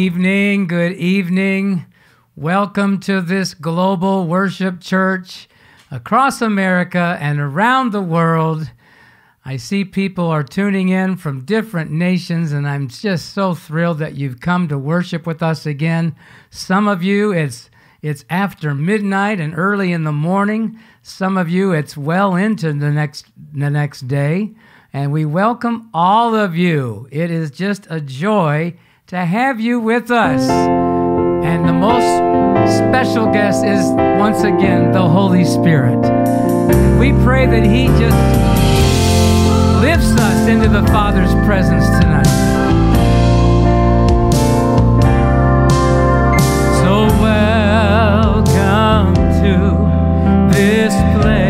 evening. Good evening. Welcome to this global worship church across America and around the world. I see people are tuning in from different nations, and I'm just so thrilled that you've come to worship with us again. Some of you, it's it's after midnight and early in the morning. Some of you, it's well into the next the next day. And we welcome all of you. It is just a joy to have you with us. And the most special guest is once again the Holy Spirit. We pray that He just lifts us into the Father's presence tonight. So welcome to this place.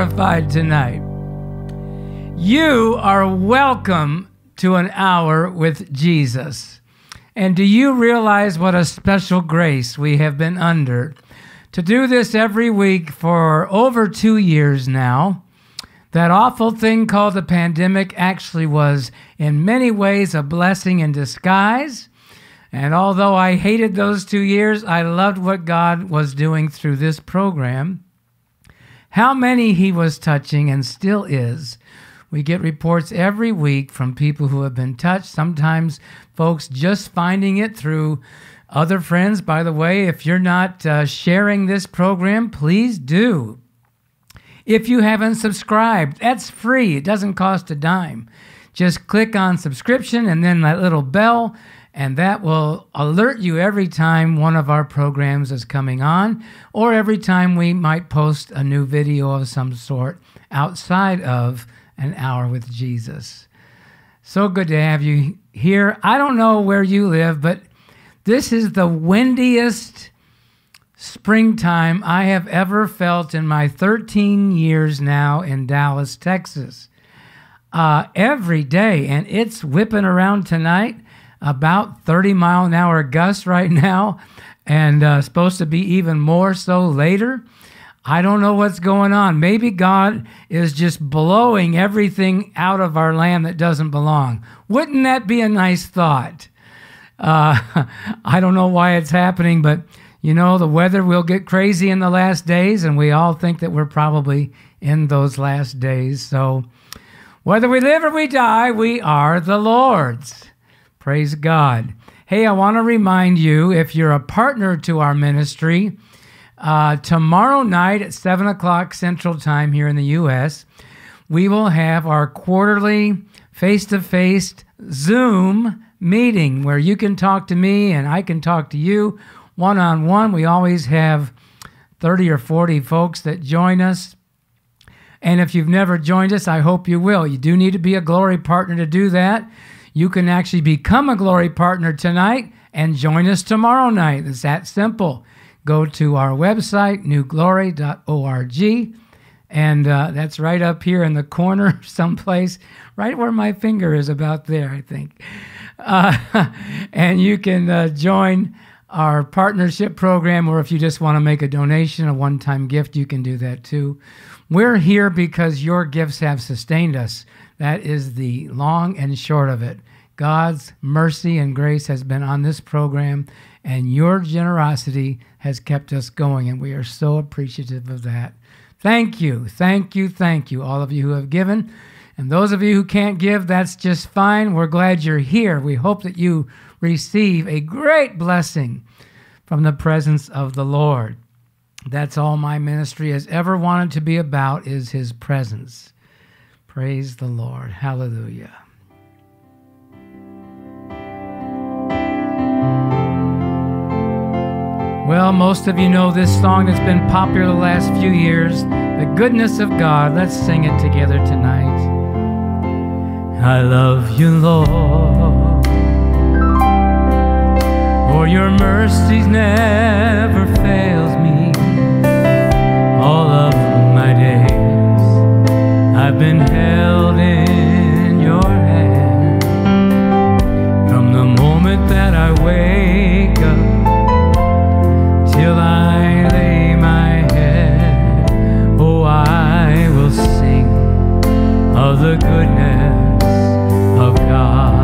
Tonight. You are welcome to an hour with Jesus. And do you realize what a special grace we have been under to do this every week for over two years now? That awful thing called the pandemic actually was, in many ways, a blessing in disguise. And although I hated those two years, I loved what God was doing through this program. How many He was touching and still is. We get reports every week from people who have been touched, sometimes folks just finding it through other friends. By the way, if you're not uh, sharing this program, please do. If you haven't subscribed, that's free. It doesn't cost a dime. Just click on subscription and then that little bell, and that will alert you every time one of our programs is coming on, or every time we might post a new video of some sort outside of an hour with Jesus. So good to have you here. I don't know where you live, but this is the windiest springtime I have ever felt in my 13 years now in Dallas, Texas. uh, every day, and it's whipping around tonight, about 30 mile an hour gusts right now, and uh, supposed to be even more so later. I don't know what's going on. Maybe God is just blowing everything out of our land that doesn't belong. Wouldn't that be a nice thought? Uh, I don't know why it's happening, but you know, the weather will get crazy in the last days, and we all think that we're probably in those last days. So, whether we live or we die, we are the Lord's. Praise God. Hey, I want to remind you if you're a partner to our ministry, uh, tomorrow night at 7 o'clock Central Time here in the U.S., we will have our quarterly face to face Zoom meeting where you can talk to me and I can talk to you one on one. We always have 30 or 40 folks that join us. And if you've never joined us, I hope you will. You do need to be a glory partner to do that. You can actually become a glory partner tonight and join us tomorrow night. It's that simple go to our website, newglory.org. And uh, that's right up here in the corner, someplace, right where my finger is, about there, I think. Uh, and you can uh, join our partnership program, or if you just want to make a donation, a one time gift, you can do that too. We're here because your gifts have sustained us. That is the long and short of it. God's mercy and grace has been on this program, and your generosity has kept us going, and we are so appreciative of that. Thank you, thank you, thank you, all of you who have given. And those of you who can't give, that's just fine. We're glad you're here. We hope that you receive a great blessing from the presence of the Lord. That's all my ministry has ever wanted to be about is his presence. Praise the Lord. Hallelujah. Well, most of you know this song that's been popular the last few years, The Goodness of God. Let's sing it together tonight. I love you, Lord, for your mercies never fails I've been held in your hand from the moment that I wake up till I lay my head. Oh, I will sing of the goodness of God.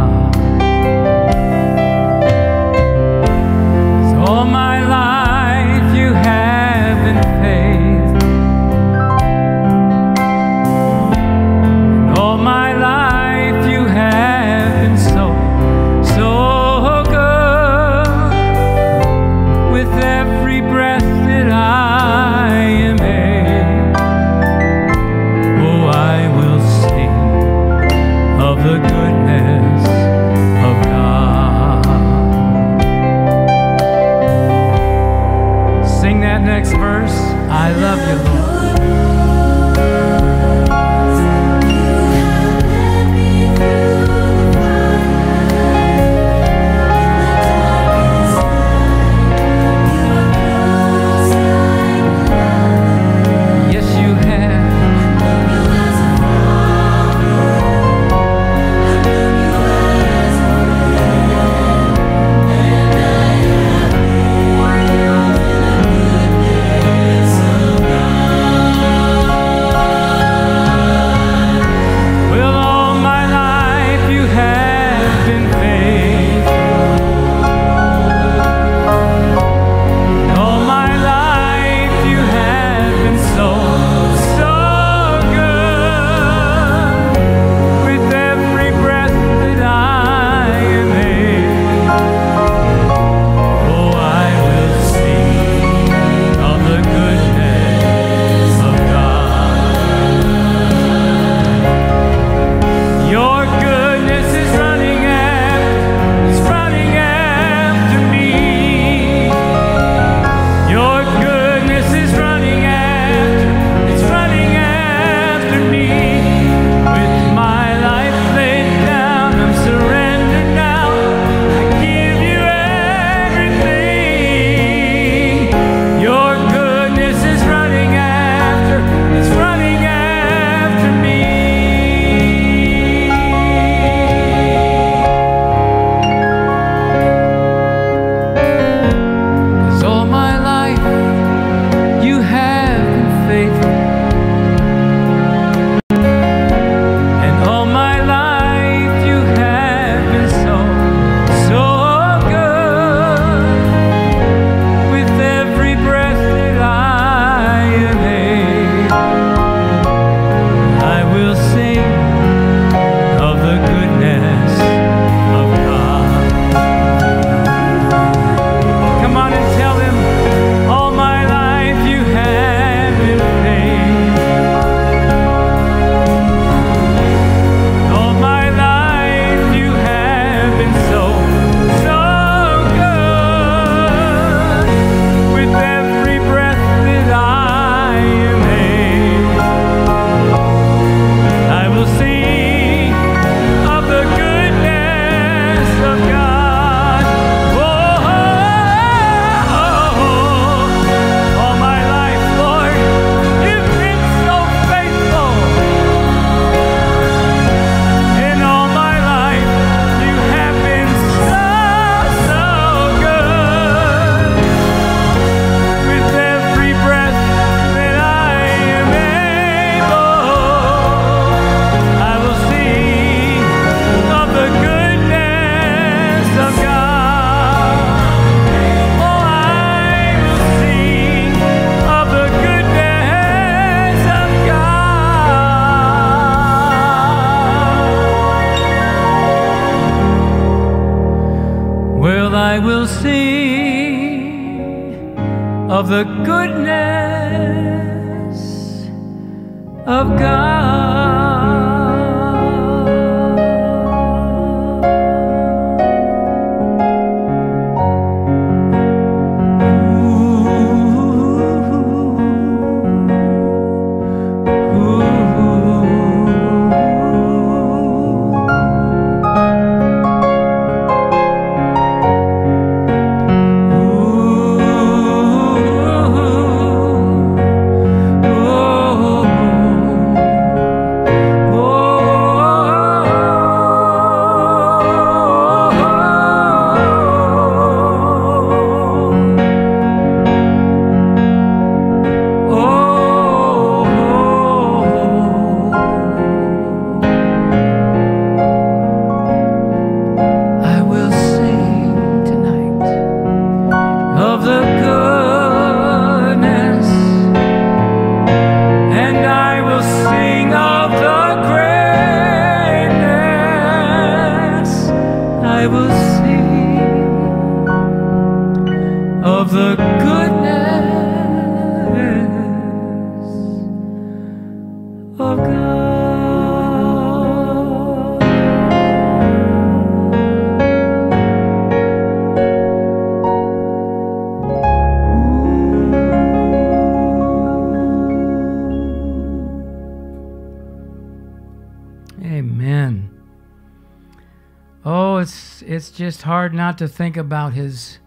Hard not to think about his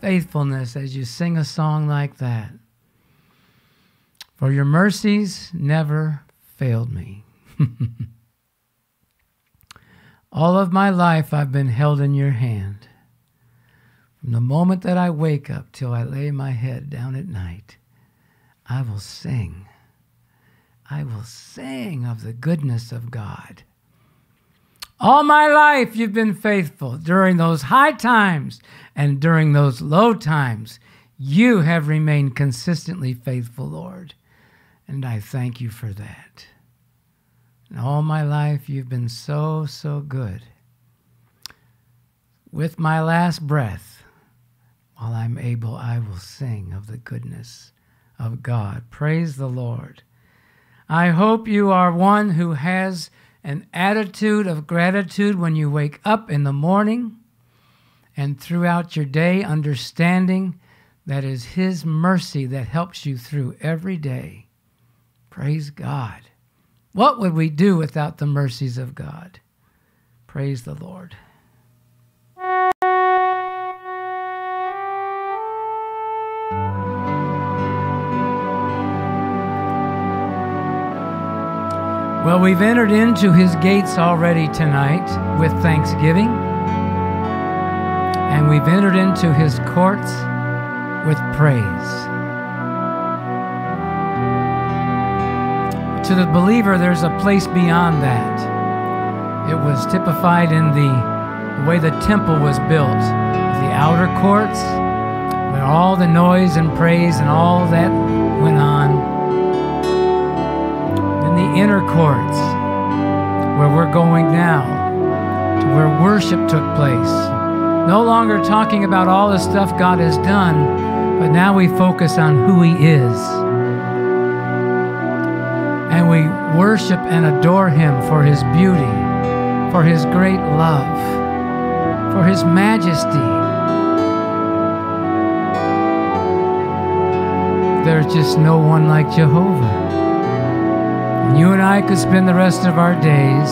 faithfulness as you sing a song like that. For your mercies never failed me. All of my life I've been held in your hand. From the moment that I wake up till I lay my head down at night, I will sing. I will sing of the goodness of God. All my life, you've been faithful. During those high times and during those low times, you have remained consistently faithful, Lord. And I thank you for that. And all my life, you've been so, so good. With my last breath, while I'm able, I will sing of the goodness of God. Praise the Lord. I hope you are one who has an attitude of gratitude when you wake up in the morning and throughout your day, understanding that is His mercy that helps you through every day. Praise God. What would we do without the mercies of God? Praise the Lord. Well, we've entered into his gates already tonight with thanksgiving, and we've entered into his courts with praise. To the believer, there's a place beyond that. It was typified in the, way the temple was built, the outer courts, where all the noise and praise and all that went on inner courts where we're going now, to where worship took place. No longer talking about all the stuff God has done, but now we focus on who He is. And we worship and adore Him for His beauty, for His great love, for His majesty. There's just no one like Jehovah. You and I could spend the rest of our days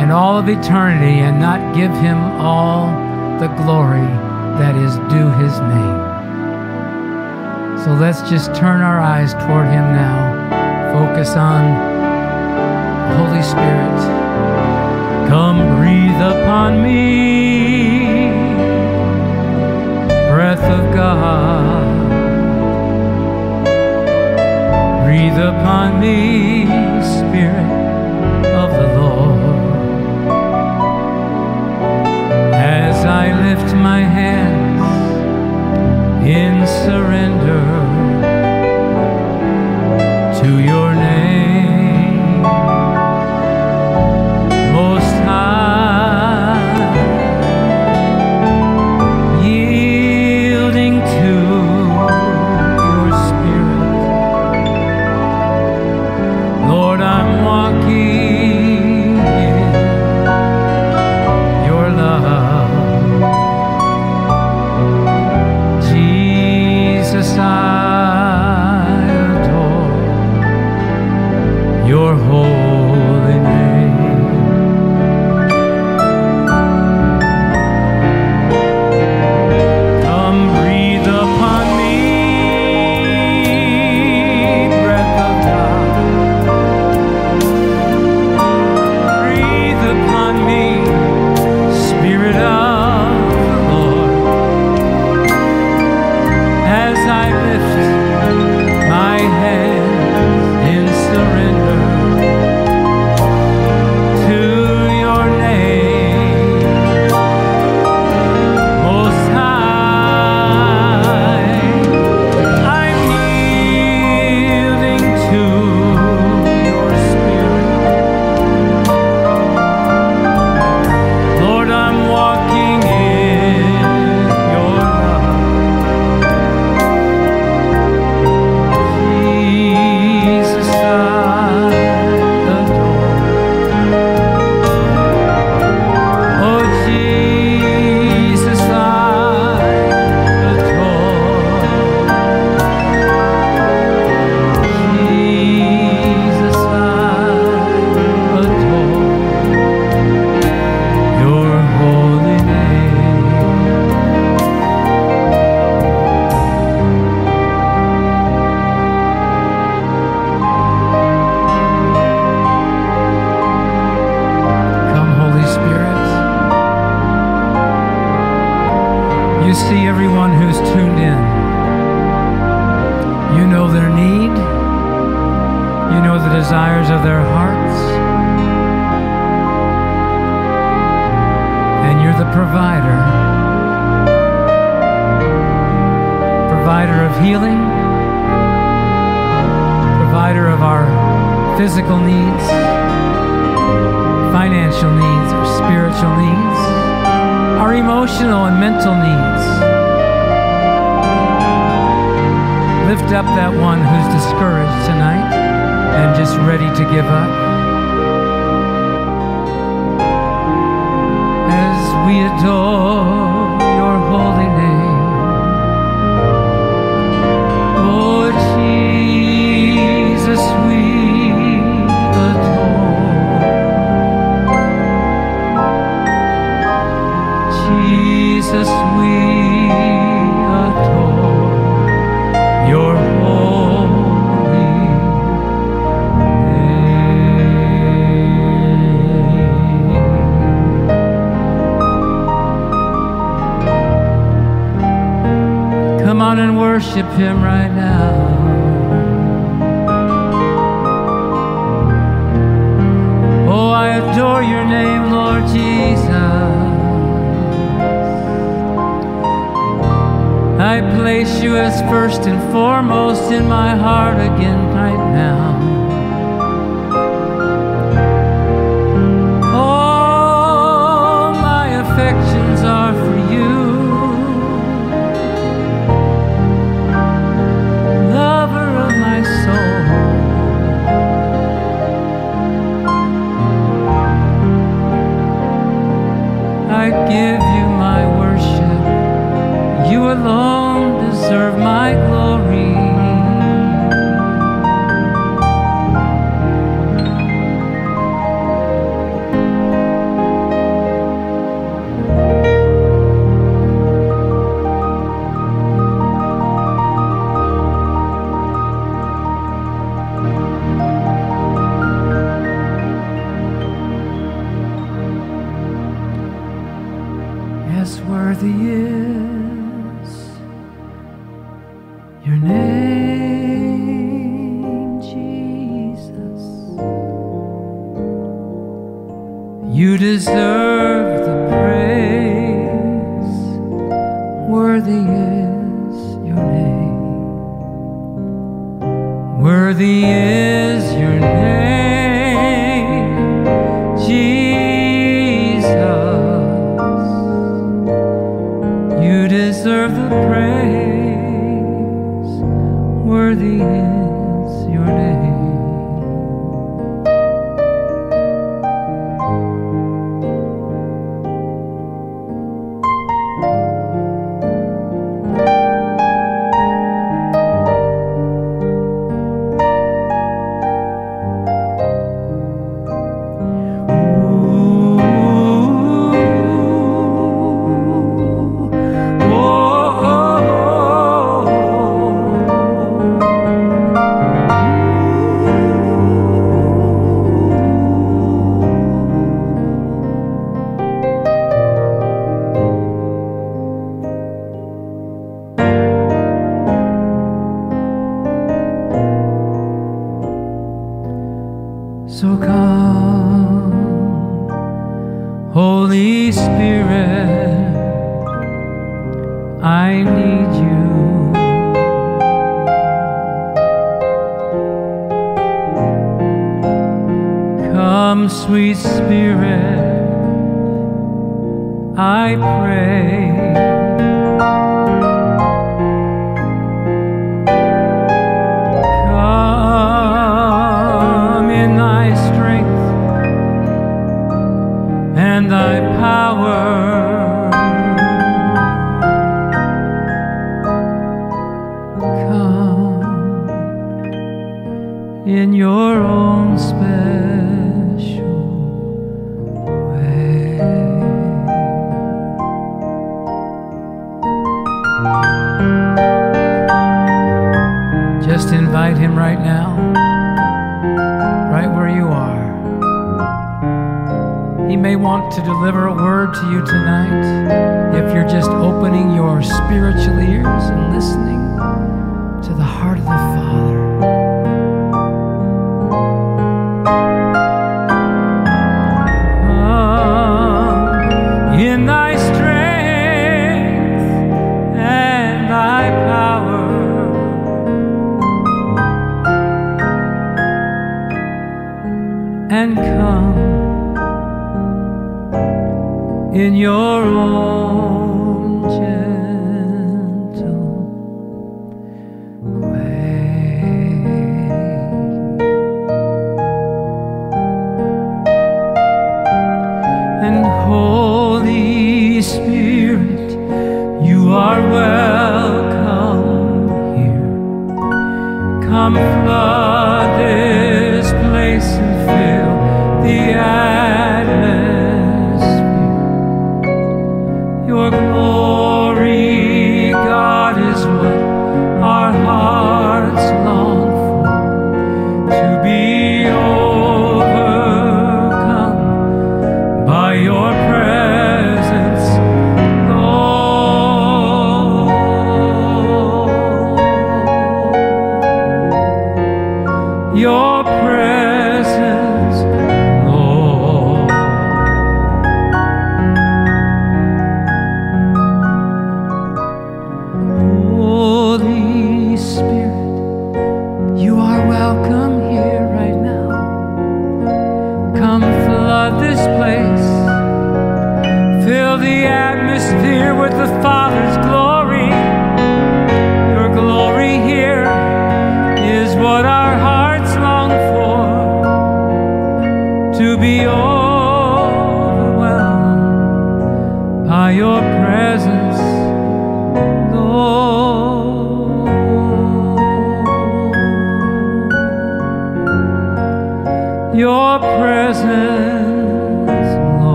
and all of eternity and not give him all the glory that is due his name. So let's just turn our eyes toward him now. Focus on the Holy Spirit. Come breathe upon me, breath of God. Breathe upon me, Spirit of the Lord, as I lift my hands in surrender to your see everyone who's tuned in. You know their need. You know the desires of their hearts. And you're the provider. Provider of healing. Provider of our physical needs, financial needs, our spiritual needs, our emotional and mental needs. Lift up that one who's discouraged tonight and just ready to give up. As we adore your holy name, Jesus, we worship him right now. Oh, I adore your name, Lord Jesus. I place you as first and foremost in my heart again right now. I need you. Come, sweet Spirit, I pray. Come in thy strength and thy power. deliver a word to you tonight, if you're just opening your spiritual ears and listening, your own.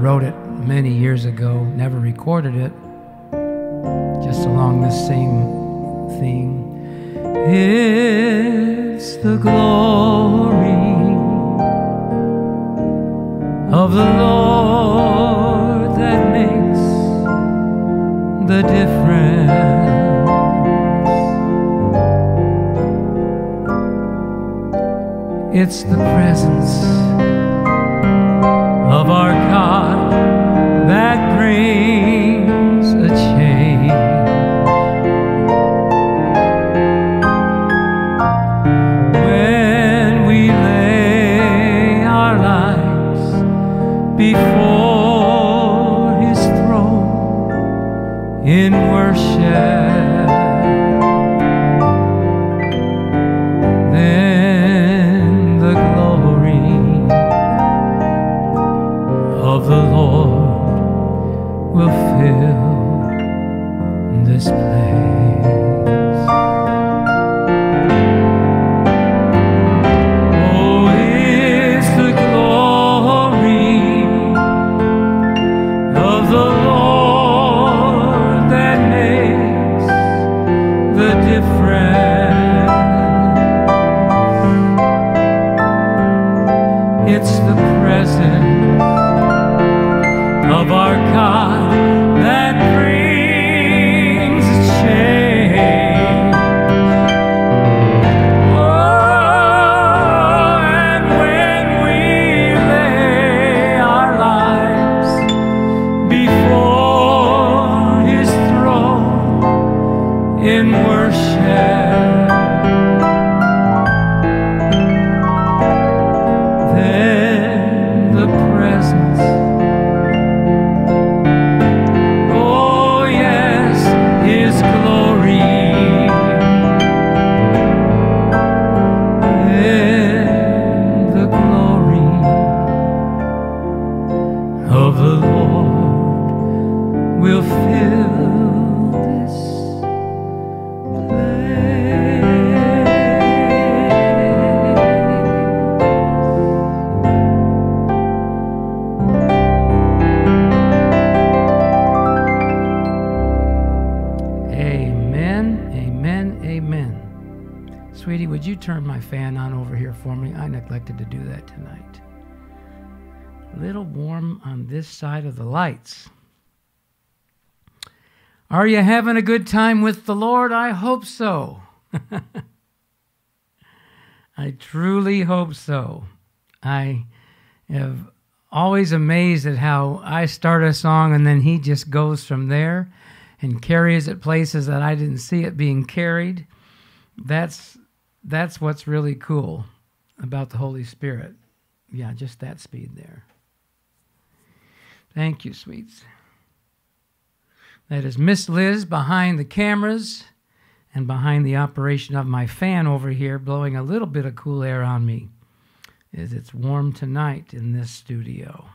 wrote it. Sweetie, would you turn my fan on over here for me? I neglected to do that tonight. A little warm on this side of the lights. Are you having a good time with the Lord? I hope so. I truly hope so. I have always amazed at how I start a song and then he just goes from there and carries it places that I didn't see it being carried. That's that's what's really cool about the Holy Spirit. Yeah, just that speed there. Thank you, sweets. That is Miss Liz behind the cameras and behind the operation of my fan over here, blowing a little bit of cool air on me as it's warm tonight in this studio.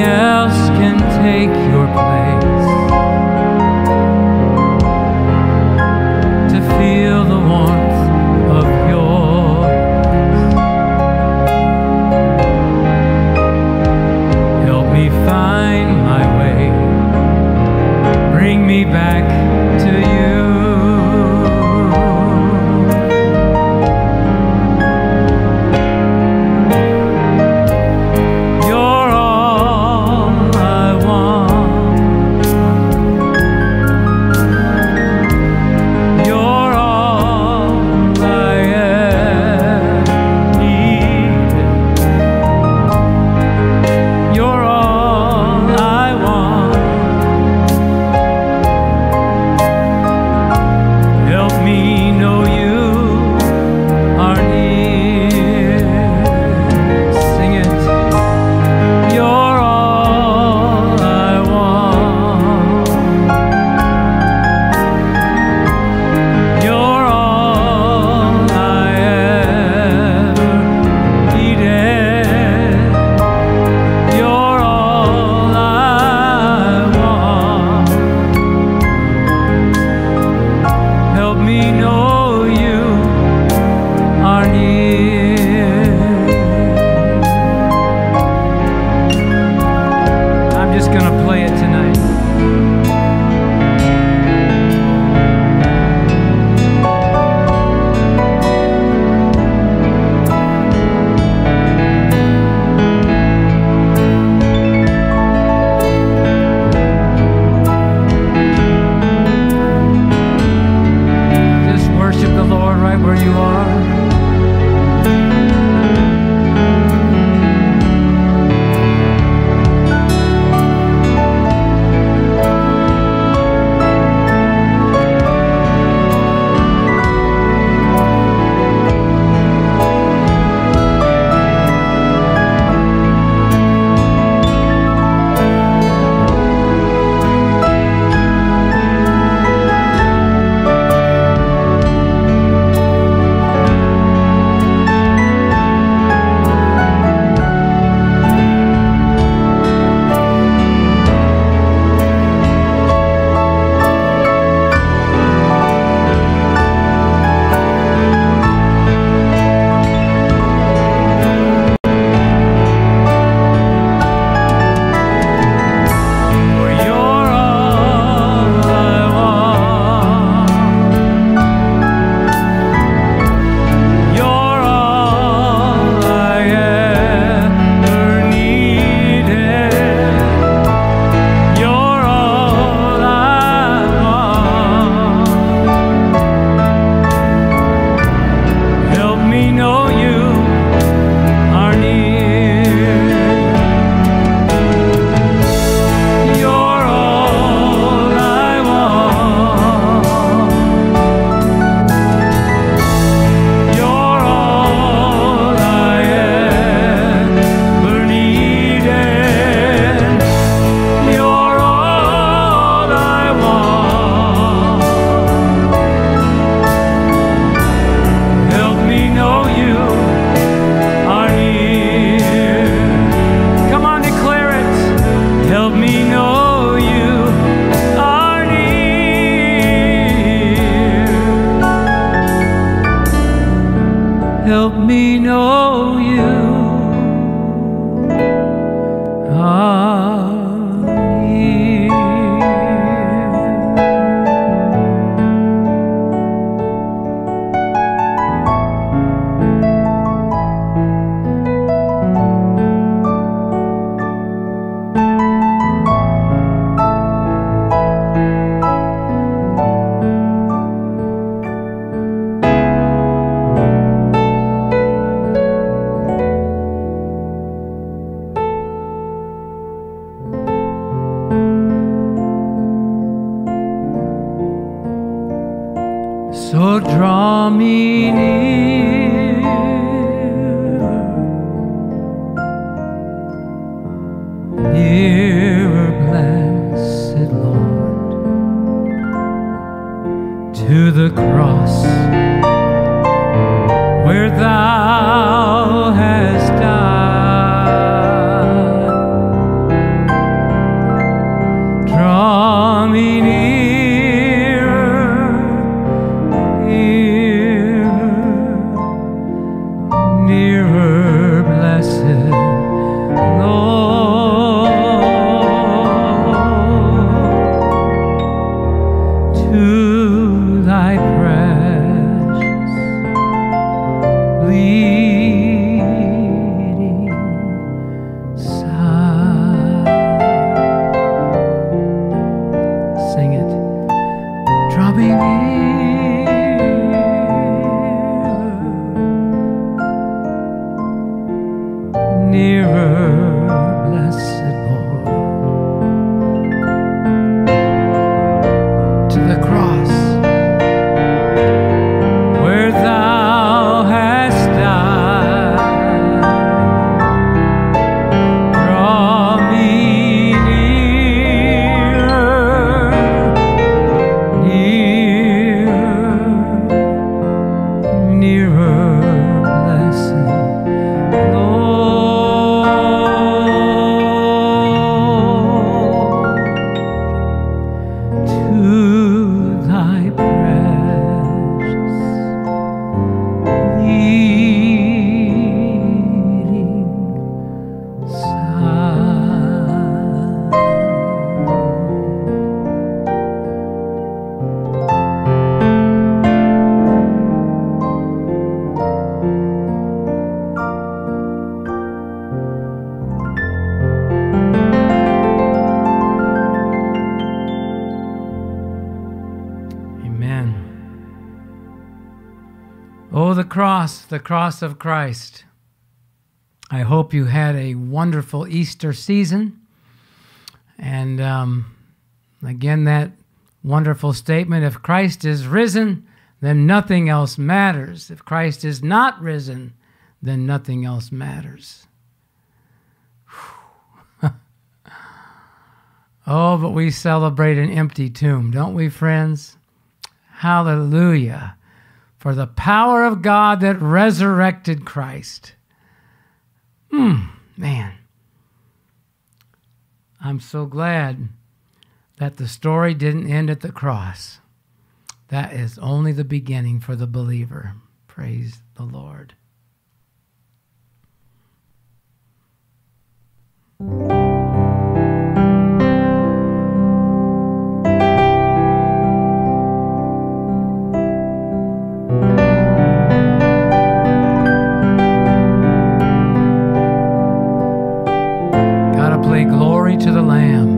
else can take your place. The cross of Christ. I hope you had a wonderful Easter season. And um, again, that wonderful statement if Christ is risen, then nothing else matters. If Christ is not risen, then nothing else matters. oh, but we celebrate an empty tomb, don't we, friends? Hallelujah. For the power of God that resurrected Christ. Hmm, man. I'm so glad that the story didn't end at the cross. That is only the beginning for the believer. Praise the Lord. To the Lamb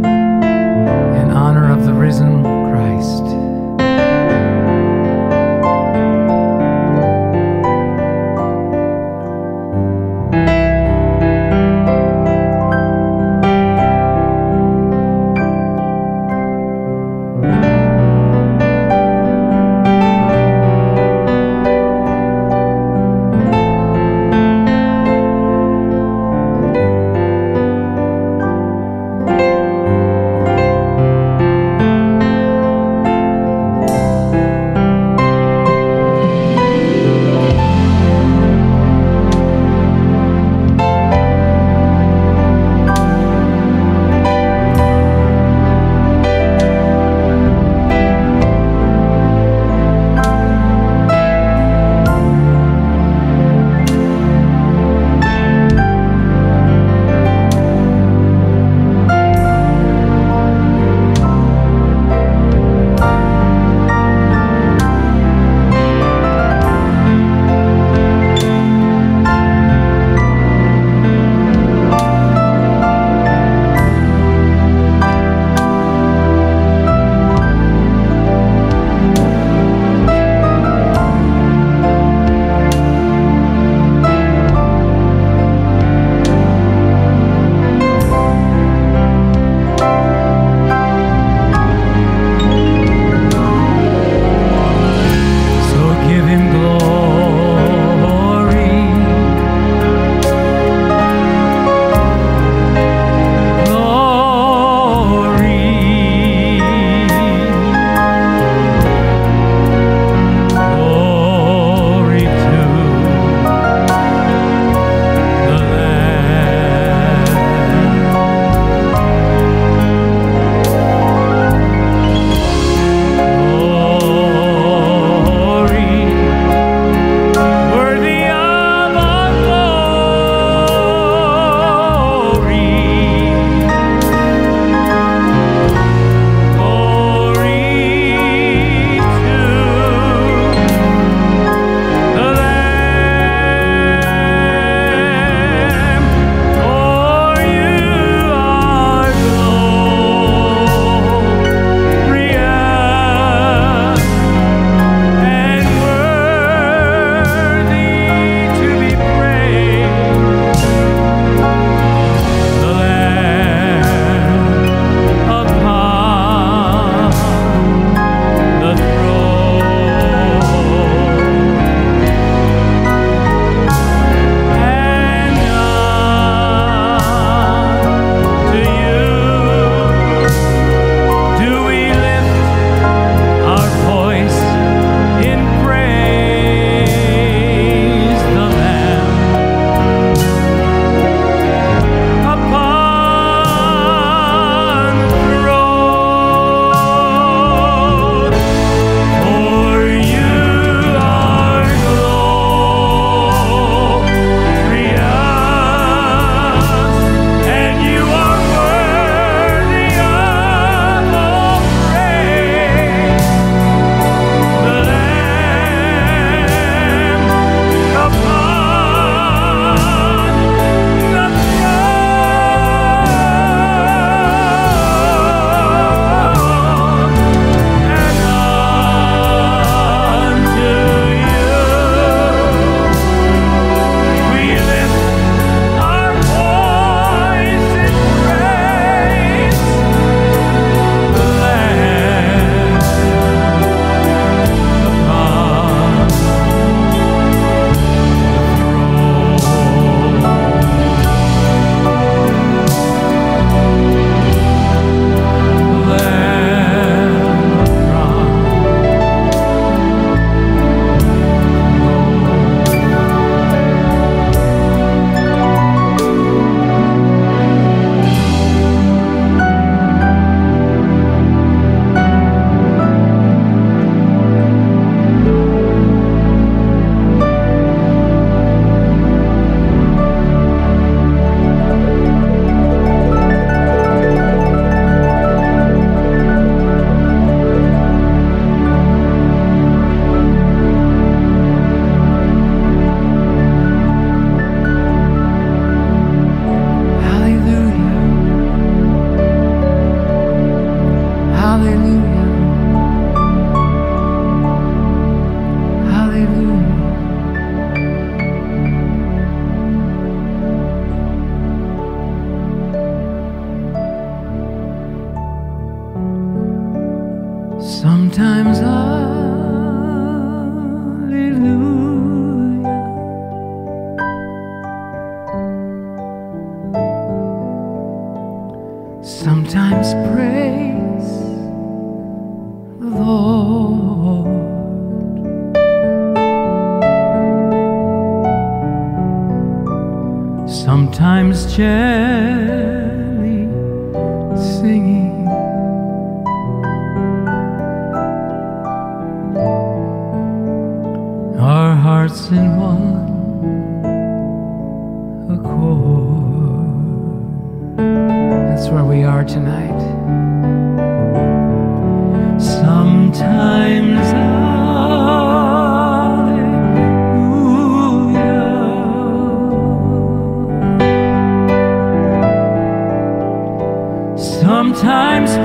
Sometimes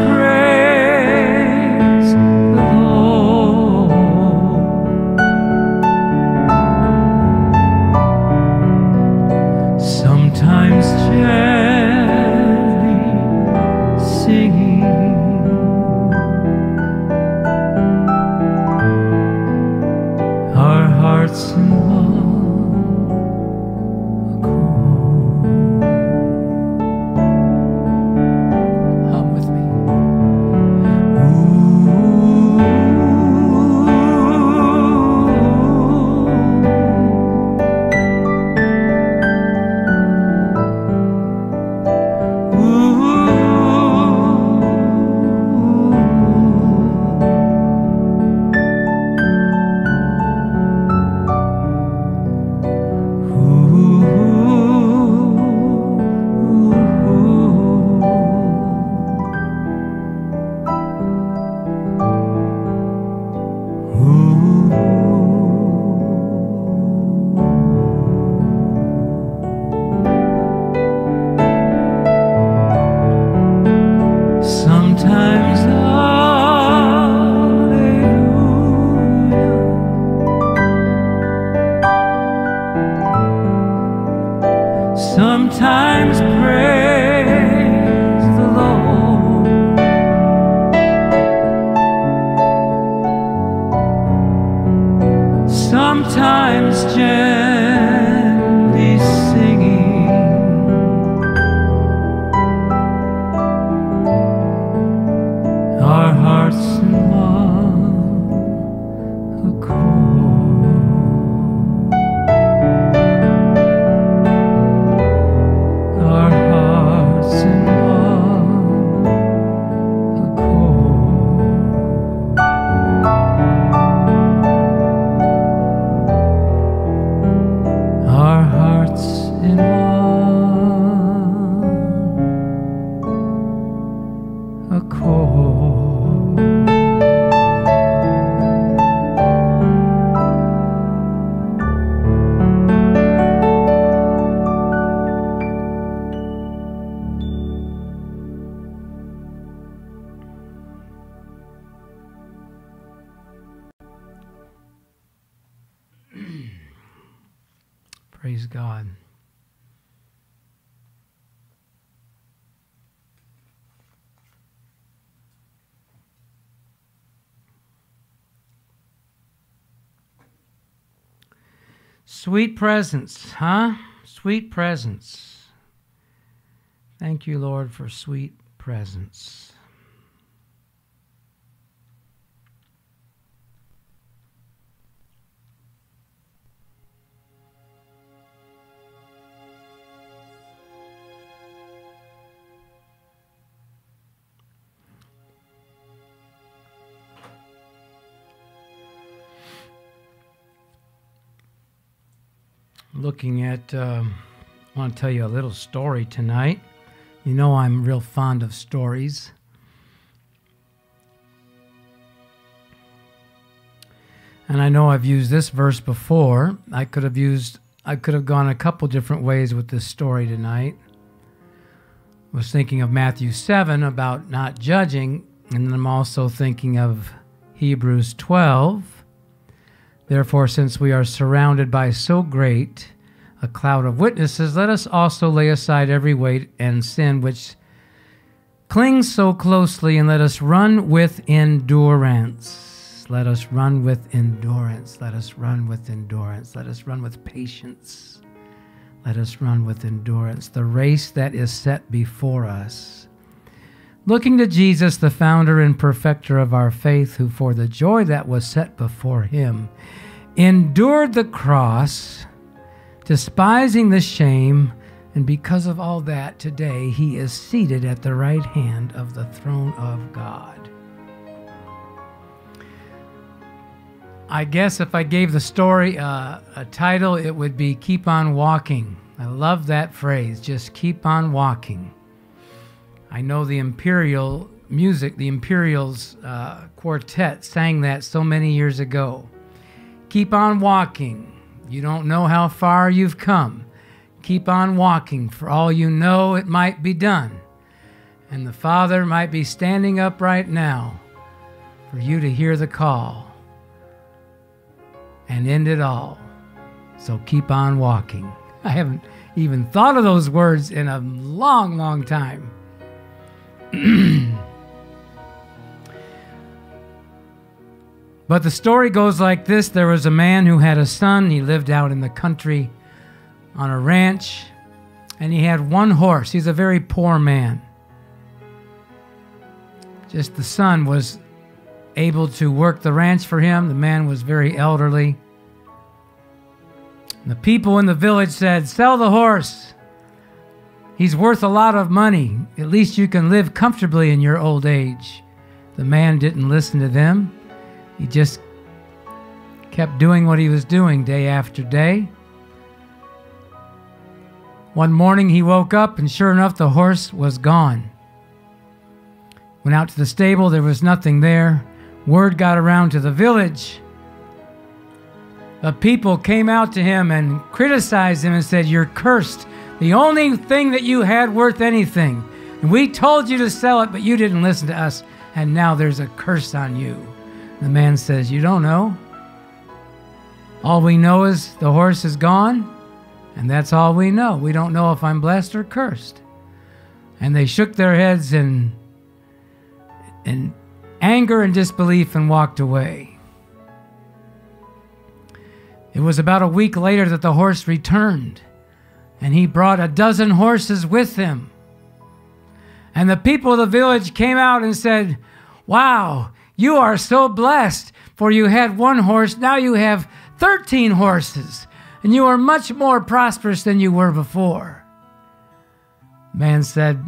Sweet presence, huh? Sweet presence. Thank you, Lord, for sweet presence. Looking at, um, I want to tell you a little story tonight. You know, I'm real fond of stories. And I know I've used this verse before. I could have used, I could have gone a couple different ways with this story tonight. I was thinking of Matthew 7 about not judging, And I'm also thinking of Hebrews 12. Therefore, since we are surrounded by so great a cloud of witnesses, let us also lay aside every weight and sin which clings so closely, and let us run with endurance. Let us run with endurance. Let us run with endurance. Let us run with patience. Let us run with endurance the race that is set before us. Looking to Jesus, the founder and perfecter of our faith, who for the joy that was set before him endured the cross, despising the shame, and because of all that, today he is seated at the right hand of the throne of God. I guess if I gave the story uh, a title, it would be Keep On Walking. I love that phrase, just keep on walking. I know the Imperial music, the Imperials uh, quartet sang that so many years ago. Keep on walking. You don't know how far you've come. Keep on walking. For all you know, it might be done. And the Father might be standing up right now for you to hear the call and end it all. So keep on walking. I haven't even thought of those words in a long, long time. but the story goes like this there was a man who had a son. He lived out in the country on a ranch, and he had one horse. He's a very poor man. Just the son was able to work the ranch for him. The man was very elderly. And the people in the village said, Sell the horse. He's worth a lot of money. At least you can live comfortably in your old age. The man didn't listen to them. He just kept doing what he was doing day after day. One morning he woke up, and sure enough, the horse was gone. Went out to the stable, there was nothing there. Word got around to the village. The people came out to him and criticized him and said, You're cursed. The only thing that you had worth anything. And we told you to sell it, but you didn't listen to us. And now there's a curse on you. The man says, You don't know. All we know is the horse is gone, and that's all we know. We don't know if I'm blessed or cursed. And they shook their heads in, in anger and disbelief and walked away. It was about a week later that the horse returned, and he brought a dozen horses with him. And the people of the village came out and said, Wow, you are so blessed, for you had one horse, now you have 13 horses, and you are much more prosperous than you were before. Man said,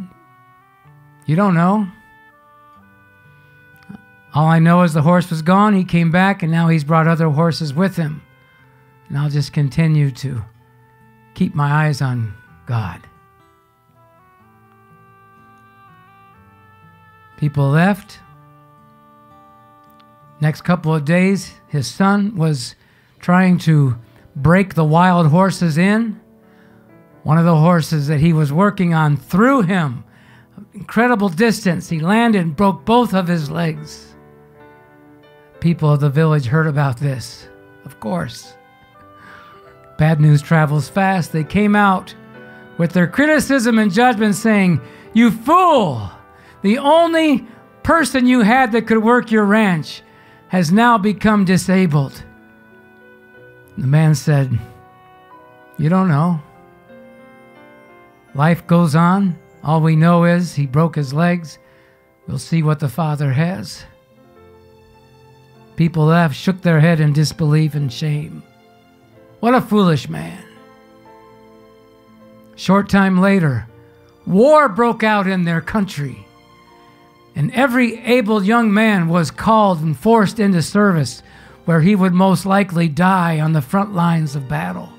You don't know. All I know is the horse was gone. He came back, and now he's brought other horses with him. And I'll just continue to keep my eyes on God. People left. Next couple of days, his son was trying to break the wild horses in. One of the horses that he was working on threw him incredible distance. He landed and broke both of his legs. People of the village heard about this, of course. Bad news travels fast. They came out with their criticism and judgment saying, You fool! The only person you had that could work your ranch has now become disabled. The man said, You don't know. Life goes on. All we know is he broke his legs. We'll see what the Father has. People left, shook their head in disbelief and shame. What a foolish man. Short time later, war broke out in their country, and every able young man was called and forced into service where he would most likely die on the front lines of battle.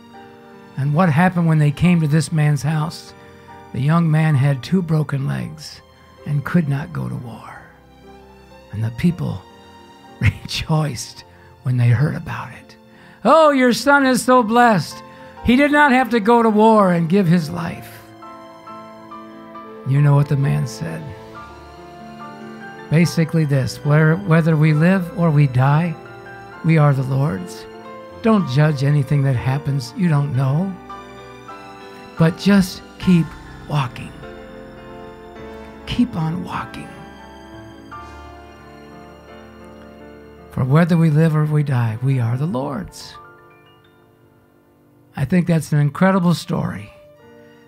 And what happened when they came to this man's house? The young man had two broken legs and could not go to war. And the people rejoiced when they heard about it. Oh, your son is so blessed. He did not have to go to war and give his life. You know what the man said? Basically, this whether we live or we die, we are the Lord's. Don't judge anything that happens you don't know, but just keep walking. Keep on walking. For whether we live or we die, we are the Lord's. I think that's an incredible story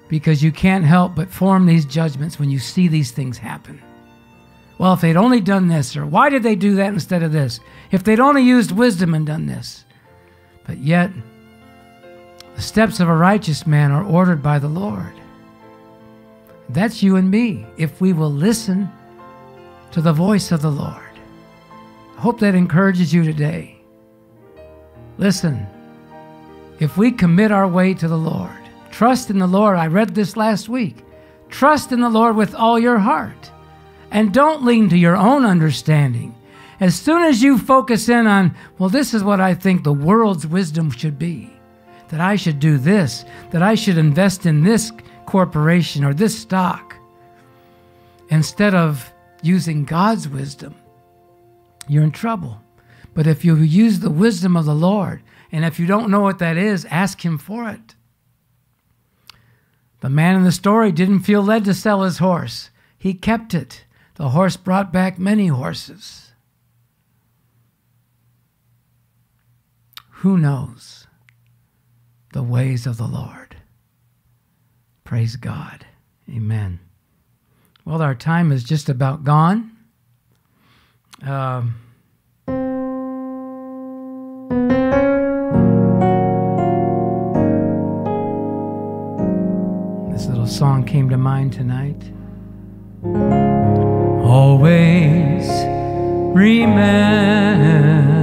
because you can't help but form these judgments when you see these things happen. Well, if they'd only done this, or why did they do that instead of this? If they'd only used wisdom and done this. But yet, the steps of a righteous man are ordered by the Lord. That's you and me, if we will listen to the voice of the Lord. Hope that encourages you today. Listen, if we commit our way to the Lord, trust in the Lord. I read this last week. Trust in the Lord with all your heart and don't lean to your own understanding. As soon as you focus in on, well, this is what I think the world's wisdom should be that I should do this, that I should invest in this corporation or this stock, instead of using God's wisdom, you're in trouble. But if you use the wisdom of the Lord, and if you don't know what that is, ask Him for it. The man in the story didn't feel led to sell his horse, he kept it. The horse brought back many horses. Who knows the ways of the Lord? Praise God. Amen. Well, our time is just about gone. Um, this little song came to mind tonight. Always remember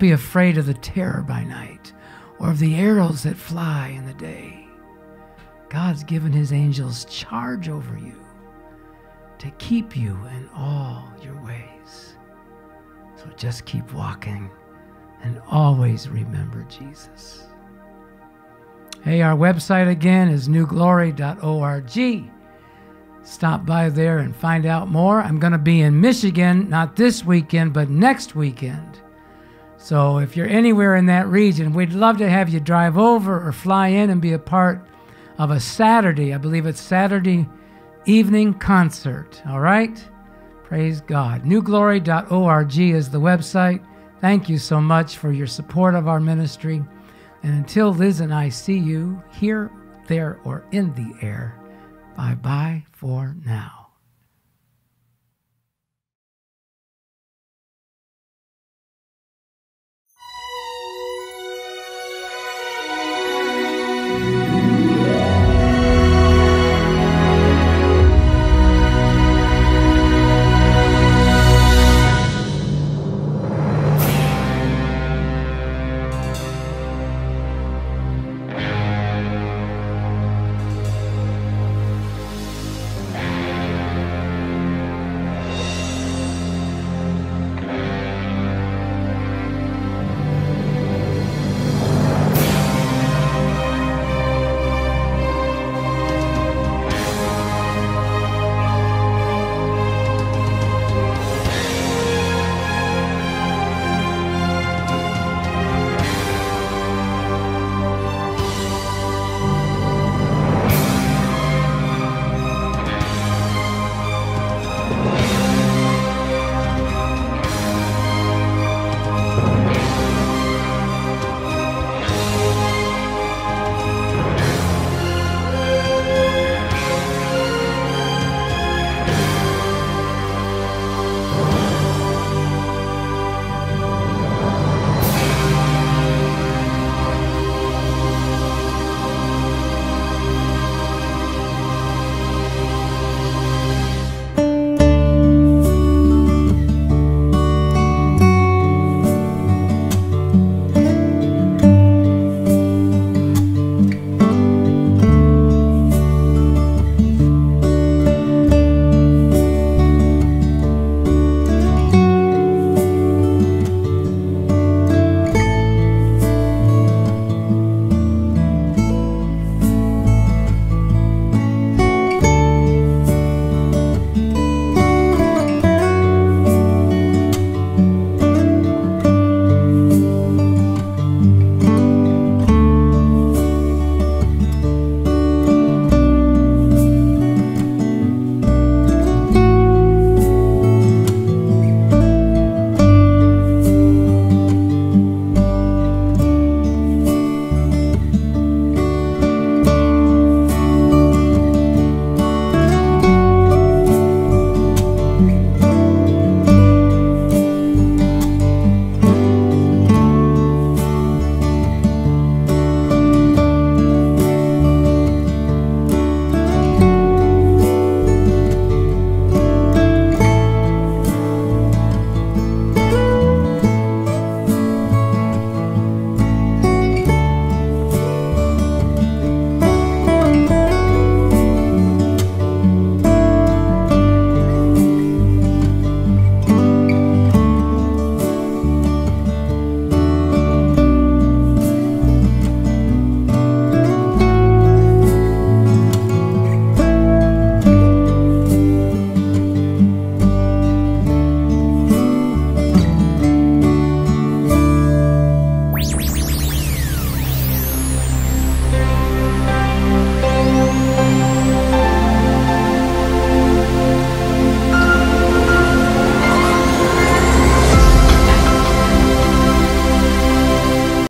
be afraid of the terror by night or of the arrows that fly in the day. God's given his angels charge over you to keep you in all your ways. So just keep walking and always remember Jesus. Hey, our website again is newglory.org. Stop by there and find out more. I'm going to be in Michigan, not this weekend, but next weekend. So if you're anywhere in that region, we'd love to have you drive over or fly in and be a part of a Saturday, I believe it's Saturday evening concert. All right? Praise God. Newglory.org is the website. Thank you so much for your support of our ministry. And until Liz and I see you here, there, or in the air, bye bye for now.